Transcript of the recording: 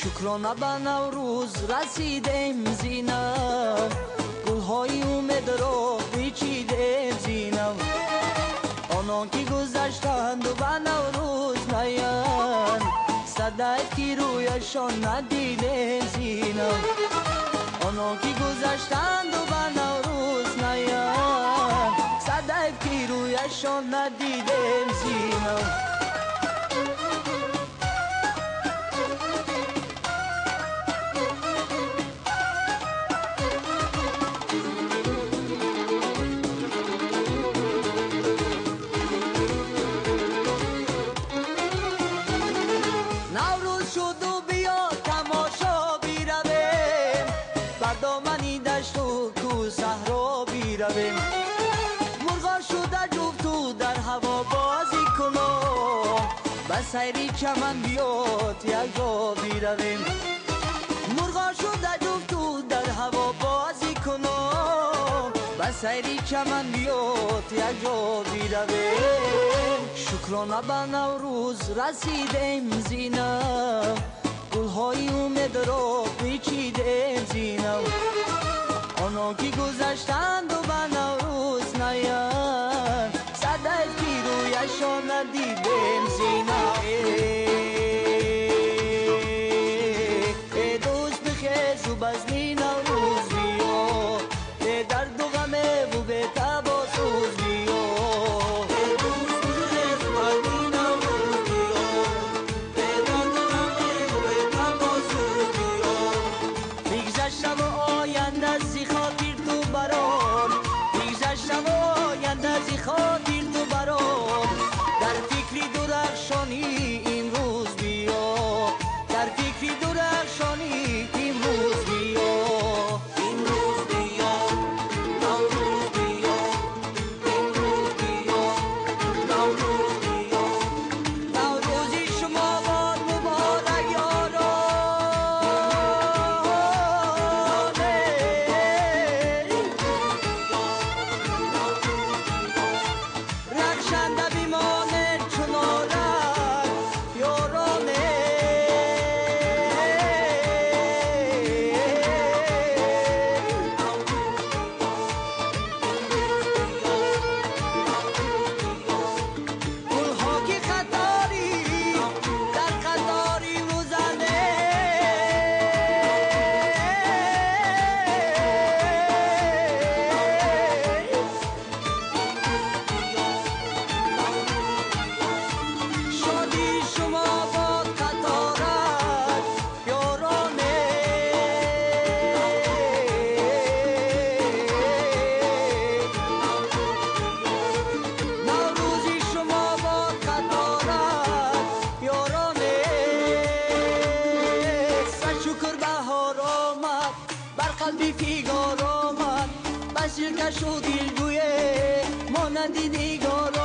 шукрона ба наврӯз расидем зинав гулҳои умедро бичидем зинав онон ки гузаштанду ба наврӯз наянд садаи ки рӯяшон надидем зинав онон ки гузаштанду ба наврӯз наянд садаи ки рӯяшон надидем зинав به سیری چمن بیاد یک جا بیرویم مرغا شده جفتو در هوا بازی کنو به سیری چمن بیاد یک جا بیرویم شکرانه به نوروز رسیدیم زینب گلهای اومد را پیچیدیم زینب آنها که گذشتند بگذشتم و فیگار آمد بسیر کش و دلگویه مانندی دیگر